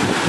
you